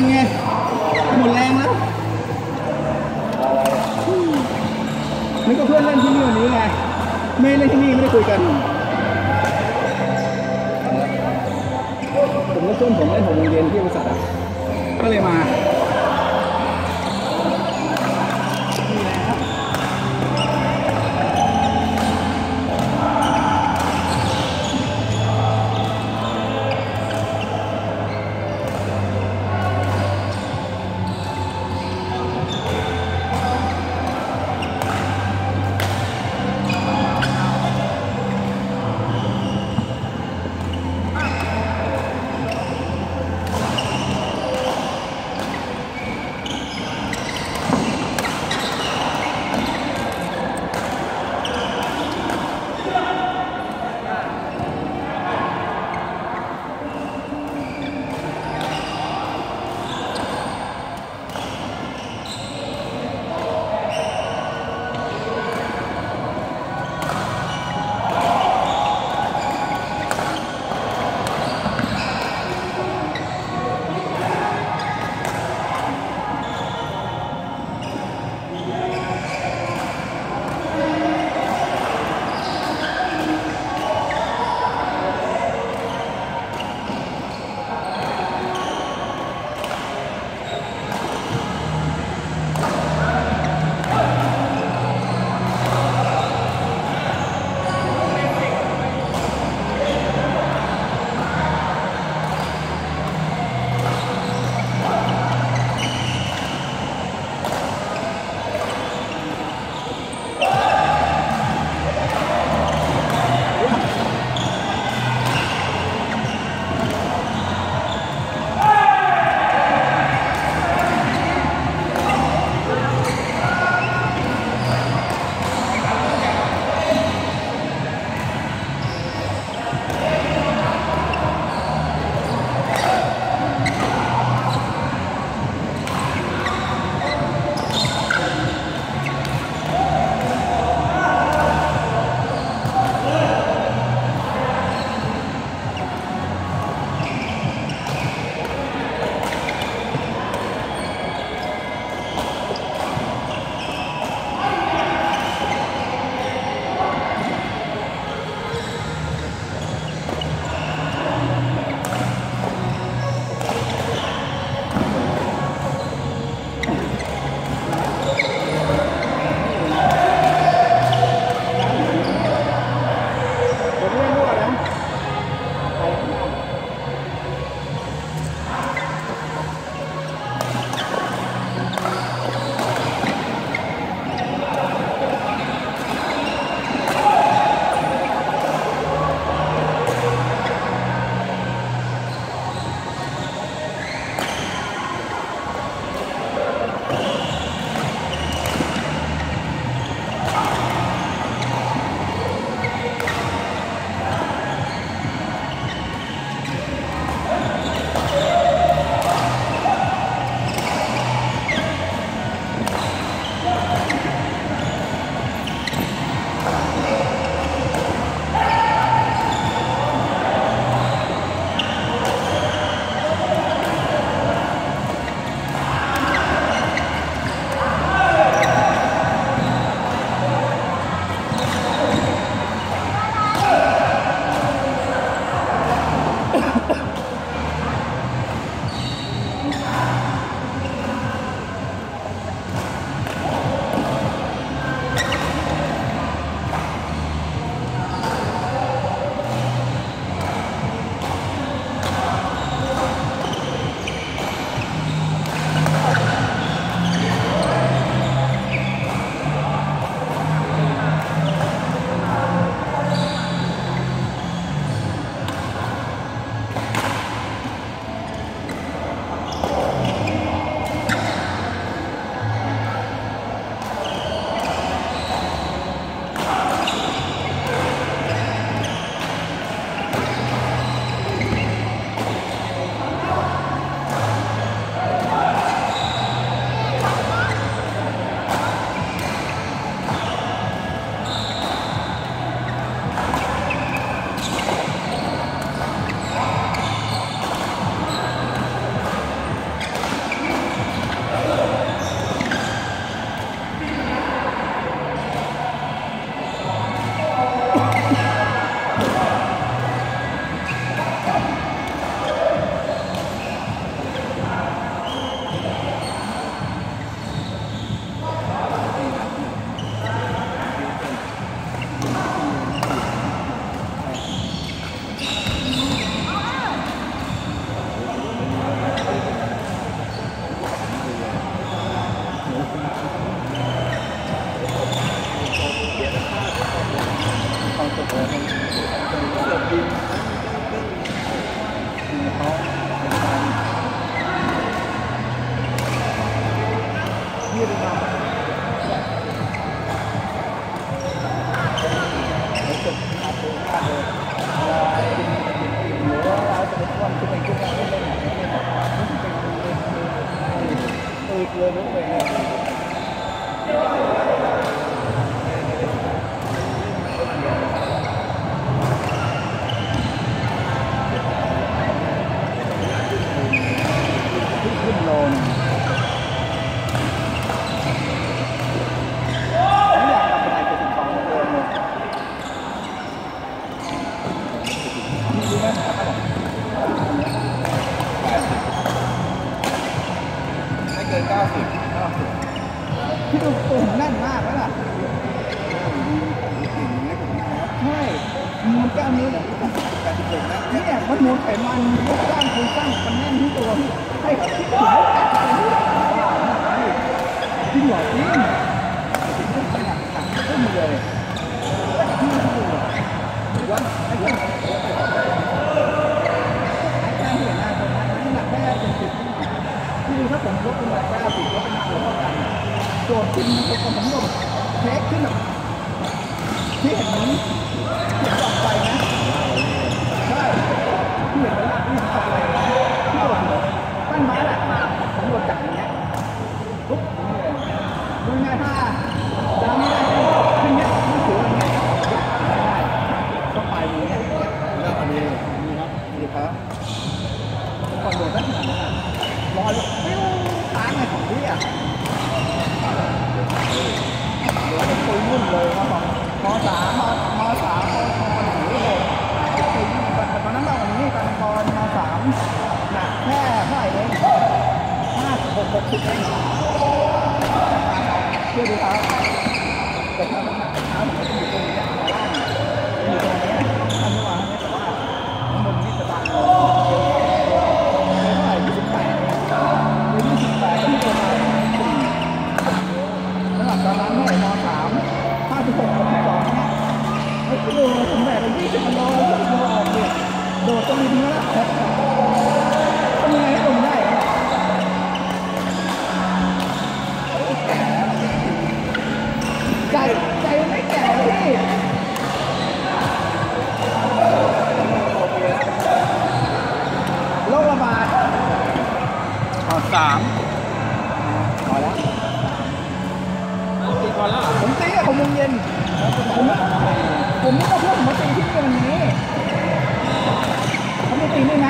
นไง หมดแรงแล้ว นี่ก็เพื่อนเล่นที่นี่วันนี้ไง ไม่เล่นที่นี่ไม่ได้คุยกัน ผมก็ชวนผมเล่นหกโมงเย็นที่บริษัทอะก็เลยมา สิบพี่ดูปุ่มแน่นมากแล้วล่ะใช่มูลกล้ามเนื้อเนี่ยมันมูนไขมันรูกล้ามโครงสร้างมันแน่นที่ตัวให้ที่หัวจริงหรอพี่ rồi trên một con bóng rồi thế thế là thế hệ bóng ช่วยดูครับแต่ถ้าน้ำหนักเท้ามันจะอยู่ตรงนี้ข้างล่างอยู่ตรงนี้ท่านระวังนะแต่ว่าน้ำมันนี่สบายตอนนั้นเท่าไหร่มสามห้าสิบหกสิบสองเนี่ยไม่รู้ผมแบกไปยี่สิบโลยี่สิบโลออกเนี่ยโดดก็มีเนื้อ สามพอแล้วตีก่อนแล้วผมตีอะผมโมงเย็นผมผมไม่ต้องเพื่อนผมตีที่วันนี้ผมจตีได้ไหม